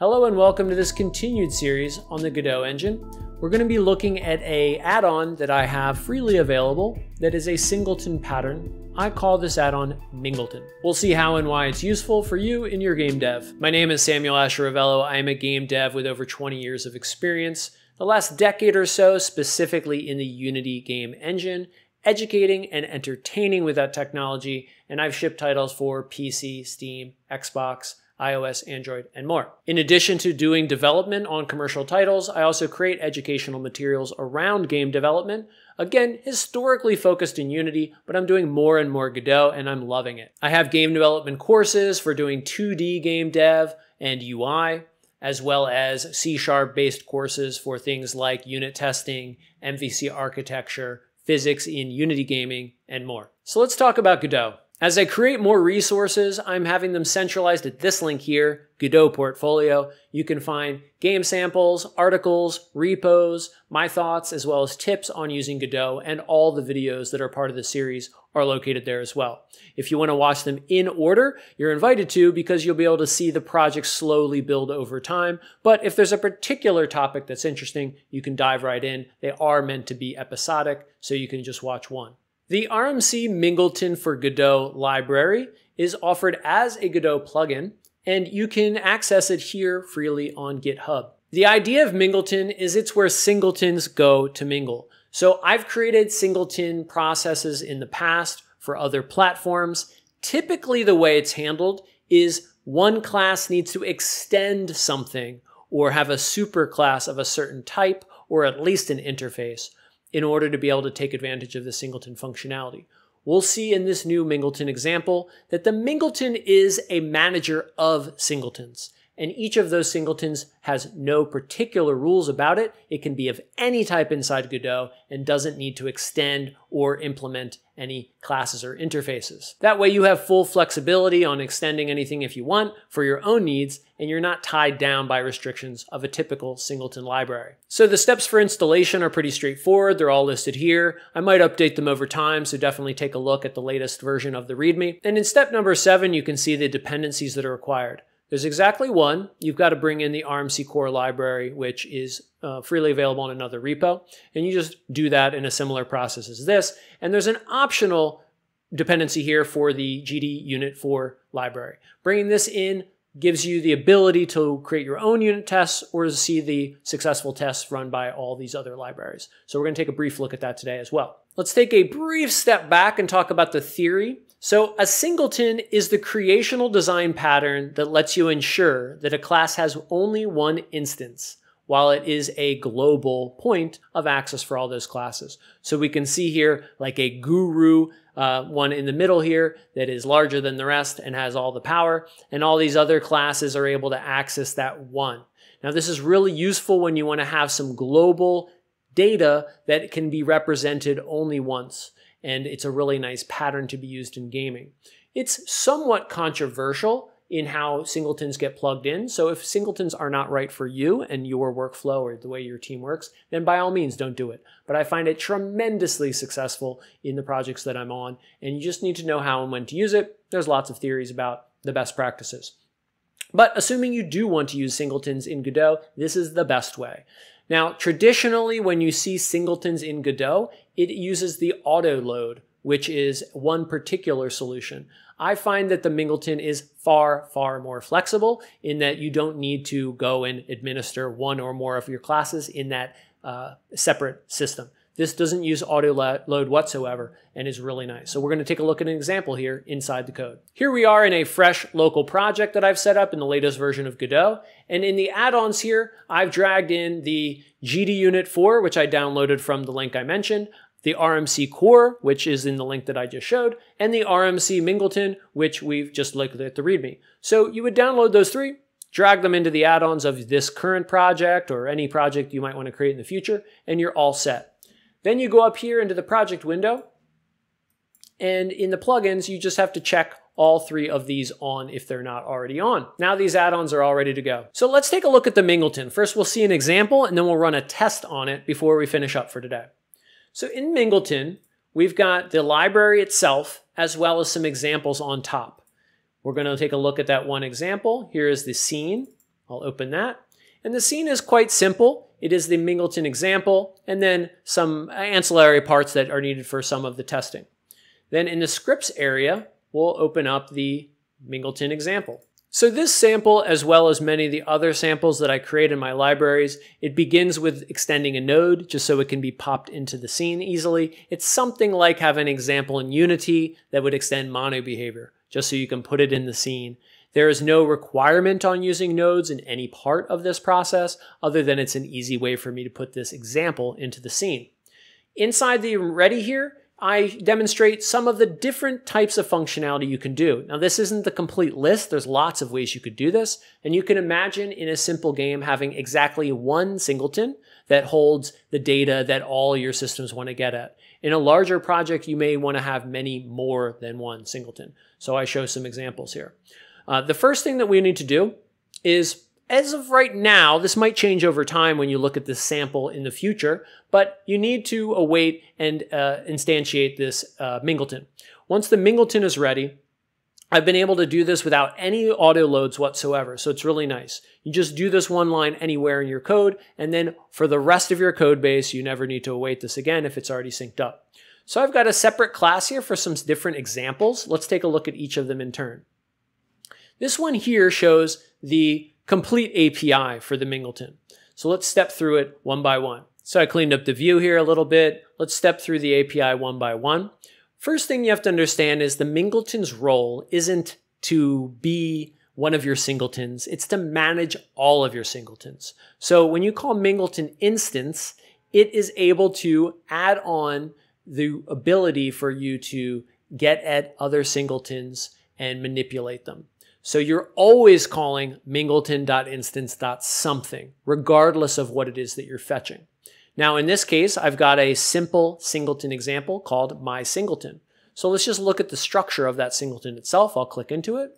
Hello and welcome to this continued series on the Godot engine. We're going to be looking at a add-on that I have freely available that is a singleton pattern. I call this add-on Mingleton. We'll see how and why it's useful for you in your game dev. My name is Samuel Asher-Rivello. I am a game dev with over 20 years of experience, the last decade or so specifically in the Unity game engine, educating and entertaining with that technology, and I've shipped titles for PC, Steam, Xbox, iOS, Android, and more. In addition to doing development on commercial titles, I also create educational materials around game development. Again, historically focused in Unity, but I'm doing more and more Godot and I'm loving it. I have game development courses for doing 2D game dev and UI, as well as C Sharp based courses for things like unit testing, MVC architecture, physics in Unity gaming, and more. So let's talk about Godot. As I create more resources, I'm having them centralized at this link here, Godot Portfolio. You can find game samples, articles, repos, my thoughts, as well as tips on using Godot, and all the videos that are part of the series are located there as well. If you want to watch them in order, you're invited to because you'll be able to see the project slowly build over time. But if there's a particular topic that's interesting, you can dive right in. They are meant to be episodic, so you can just watch one. The RMC Mingleton for Godot library is offered as a Godot plugin, and you can access it here freely on GitHub. The idea of Mingleton is it's where singletons go to mingle. So I've created singleton processes in the past for other platforms. Typically, the way it's handled is one class needs to extend something or have a superclass of a certain type or at least an interface in order to be able to take advantage of the singleton functionality. We'll see in this new Mingleton example that the Mingleton is a manager of singletons and each of those singletons has no particular rules about it. It can be of any type inside Godot and doesn't need to extend or implement any classes or interfaces. That way you have full flexibility on extending anything if you want for your own needs, and you're not tied down by restrictions of a typical singleton library. So the steps for installation are pretty straightforward. They're all listed here. I might update them over time, so definitely take a look at the latest version of the README. And in step number seven, you can see the dependencies that are required. There's exactly one. You've got to bring in the RMC core library, which is uh, freely available in another repo. And you just do that in a similar process as this. And there's an optional dependency here for the GD unit 4 library. Bringing this in gives you the ability to create your own unit tests or to see the successful tests run by all these other libraries. So we're going to take a brief look at that today as well. Let's take a brief step back and talk about the theory so a singleton is the creational design pattern that lets you ensure that a class has only one instance while it is a global point of access for all those classes. So we can see here like a guru uh, one in the middle here that is larger than the rest and has all the power, and all these other classes are able to access that one. Now this is really useful when you want to have some global data that can be represented only once and it's a really nice pattern to be used in gaming. It's somewhat controversial in how singletons get plugged in. So if singletons are not right for you and your workflow or the way your team works, then by all means don't do it. But I find it tremendously successful in the projects that I'm on, and you just need to know how and when to use it. There's lots of theories about the best practices. But assuming you do want to use singletons in Godot, this is the best way. Now, traditionally, when you see singletons in Godot, it uses the auto load, which is one particular solution. I find that the Mingleton is far, far more flexible in that you don't need to go and administer one or more of your classes in that uh, separate system. This doesn't use auto load whatsoever and is really nice. So we're going to take a look at an example here inside the code. Here we are in a fresh local project that I've set up in the latest version of Godot. And in the add-ons here, I've dragged in the GD Unit 4, which I downloaded from the link I mentioned, the RMC core, which is in the link that I just showed, and the RMC Mingleton, which we've just looked at the README. So you would download those three, drag them into the add-ons of this current project or any project you might want to create in the future, and you're all set. Then you go up here into the project window. And in the plugins, you just have to check all three of these on if they're not already on. Now these add-ons are all ready to go. So let's take a look at the Mingleton. First, we'll see an example and then we'll run a test on it before we finish up for today. So in Mingleton, we've got the library itself as well as some examples on top. We're going to take a look at that one example. Here is the scene I'll open that. And the scene is quite simple. It is the Mingleton example and then some ancillary parts that are needed for some of the testing. Then in the scripts area, we'll open up the Mingleton example. So this sample, as well as many of the other samples that I create in my libraries, it begins with extending a node just so it can be popped into the scene easily. It's something like having an example in Unity that would extend MonoBehaviour, just so you can put it in the scene. There is no requirement on using nodes in any part of this process, other than it's an easy way for me to put this example into the scene. Inside the ready here, I demonstrate some of the different types of functionality you can do. Now, this isn't the complete list. There's lots of ways you could do this. And you can imagine in a simple game having exactly one singleton that holds the data that all your systems want to get at. In a larger project, you may want to have many more than one singleton. So I show some examples here. Uh, the first thing that we need to do is as of right now, this might change over time when you look at this sample in the future, but you need to await and uh, instantiate this uh, Mingleton. Once the Mingleton is ready, I've been able to do this without any auto loads whatsoever, so it's really nice. You just do this one line anywhere in your code, and then for the rest of your code base, you never need to await this again if it's already synced up. So I've got a separate class here for some different examples. Let's take a look at each of them in turn. This one here shows the complete API for the Mingleton. So let's step through it one by one. So I cleaned up the view here a little bit. Let's step through the API one by one. First thing you have to understand is the Mingleton's role isn't to be one of your singletons. It's to manage all of your singletons. So when you call Mingleton instance, it is able to add on the ability for you to get at other singletons and manipulate them. So you're always calling mingleton.instance.something, regardless of what it is that you're fetching. Now, in this case, I've got a simple singleton example called my singleton. So let's just look at the structure of that singleton itself. I'll click into it.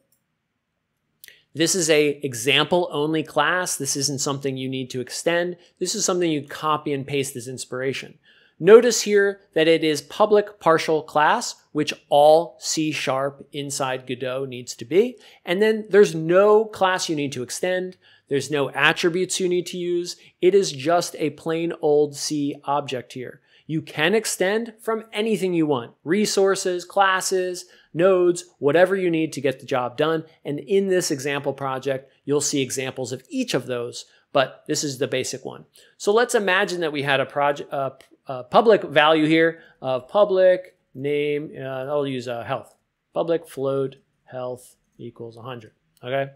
This is a example only class. This isn't something you need to extend. This is something you copy and paste as inspiration. Notice here that it is public partial class, which all C sharp inside Godot needs to be. And then there's no class you need to extend. There's no attributes you need to use. It is just a plain old C object here. You can extend from anything you want, resources, classes, nodes, whatever you need to get the job done. And in this example project, you'll see examples of each of those, but this is the basic one. So let's imagine that we had a project, uh, uh, public value here of public name. Uh, I'll use uh, health. Public float health equals 100. Okay.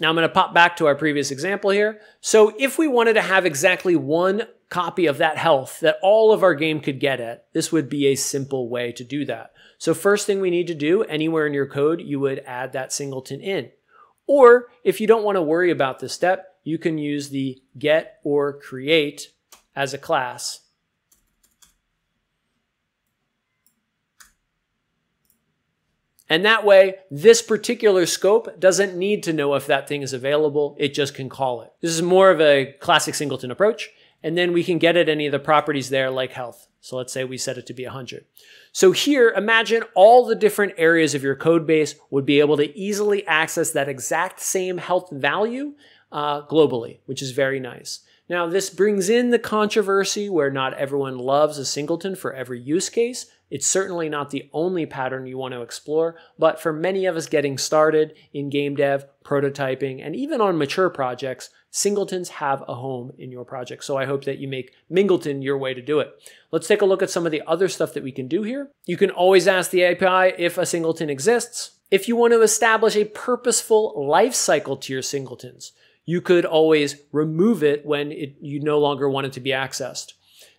Now I'm going to pop back to our previous example here. So if we wanted to have exactly one copy of that health that all of our game could get at, this would be a simple way to do that. So first thing we need to do, anywhere in your code, you would add that singleton in. Or if you don't want to worry about this step, you can use the get or create as a class. And that way, this particular scope doesn't need to know if that thing is available. It just can call it. This is more of a classic singleton approach. And then we can get at any of the properties there like health. So let's say we set it to be 100. So here, imagine all the different areas of your code base would be able to easily access that exact same health value uh, globally, which is very nice. Now, this brings in the controversy where not everyone loves a singleton for every use case. It's certainly not the only pattern you want to explore, but for many of us getting started in game dev, prototyping, and even on mature projects, singletons have a home in your project. So I hope that you make Mingleton your way to do it. Let's take a look at some of the other stuff that we can do here. You can always ask the API if a singleton exists. If you want to establish a purposeful life cycle to your singletons, you could always remove it when it, you no longer want it to be accessed.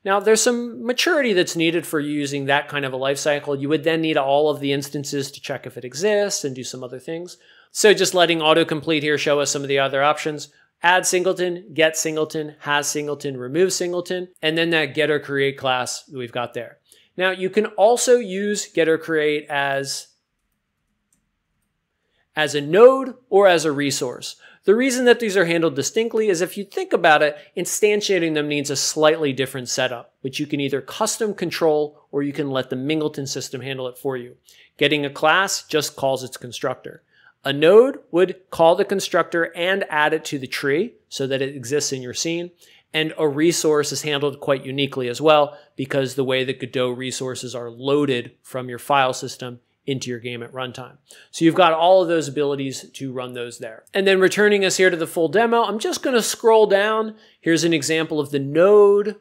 Now, there's some maturity that's needed for using that kind of a life cycle. You would then need all of the instances to check if it exists and do some other things. So just letting autocomplete here show us some of the other options. Add singleton, get singleton, has singleton, remove singleton, and then that get or create class that we've got there. Now, you can also use get or create as, as a node or as a resource. The reason that these are handled distinctly is if you think about it, instantiating them needs a slightly different setup, which you can either custom control or you can let the Mingleton system handle it for you. Getting a class just calls its constructor. A node would call the constructor and add it to the tree so that it exists in your scene. And a resource is handled quite uniquely as well because the way that Godot resources are loaded from your file system into your game at runtime. So you've got all of those abilities to run those there. And then returning us here to the full demo, I'm just going to scroll down. Here's an example of the node.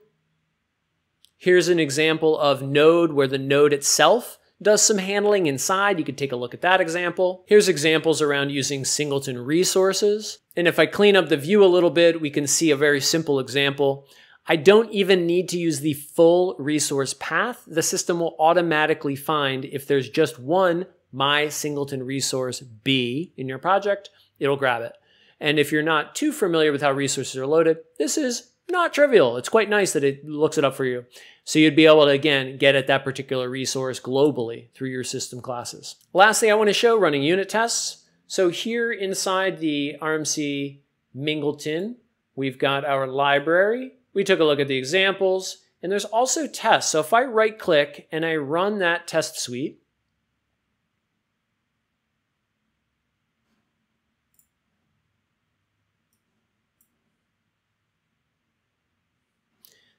Here's an example of node where the node itself does some handling inside. You could take a look at that example. Here's examples around using singleton resources. And if I clean up the view a little bit, we can see a very simple example. I don't even need to use the full resource path. The system will automatically find if there's just one my singleton resource B in your project, it'll grab it. And if you're not too familiar with how resources are loaded, this is not trivial. It's quite nice that it looks it up for you. So you'd be able to, again, get at that particular resource globally through your system classes. Lastly, I want to show running unit tests. So here inside the RMC Mingleton, we've got our library. We took a look at the examples, and there's also tests. So if I right click and I run that test suite,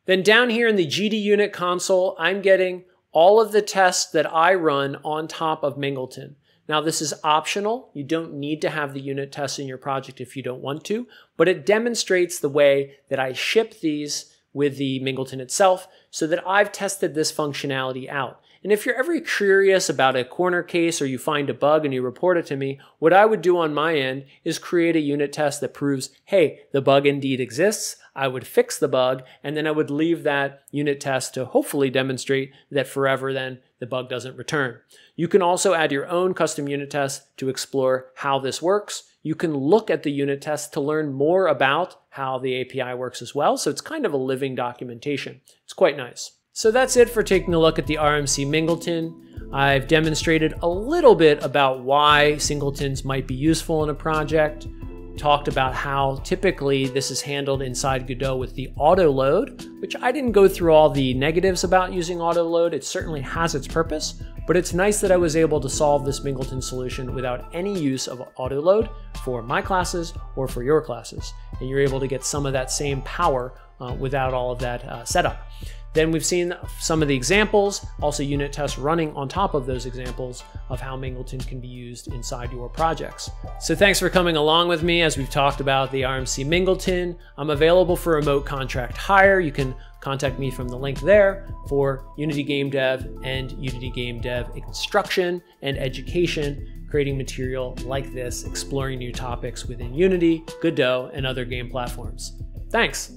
Then down here in the GD unit console, I'm getting all of the tests that I run on top of Mingleton. Now this is optional. You don't need to have the unit tests in your project if you don't want to, but it demonstrates the way that I ship these with the Mingleton itself so that I've tested this functionality out. And if you're ever curious about a corner case or you find a bug and you report it to me, what I would do on my end is create a unit test that proves, hey, the bug indeed exists. I would fix the bug and then I would leave that unit test to hopefully demonstrate that forever then the bug doesn't return. You can also add your own custom unit test to explore how this works. You can look at the unit test to learn more about how the API works as well. So it's kind of a living documentation. It's quite nice. So that's it for taking a look at the RMC Mingleton. I've demonstrated a little bit about why singletons might be useful in a project, talked about how typically this is handled inside Godot with the auto load, which I didn't go through all the negatives about using auto load. It certainly has its purpose, but it's nice that I was able to solve this Mingleton solution without any use of auto load for my classes or for your classes. And you're able to get some of that same power uh, without all of that uh, setup. Then we've seen some of the examples, also unit tests running on top of those examples of how Mingleton can be used inside your projects. So thanks for coming along with me as we've talked about the RMC Mingleton. I'm available for remote contract hire. You can contact me from the link there for Unity Game Dev and Unity Game Dev instruction and education, creating material like this, exploring new topics within Unity, Godot, and other game platforms. Thanks.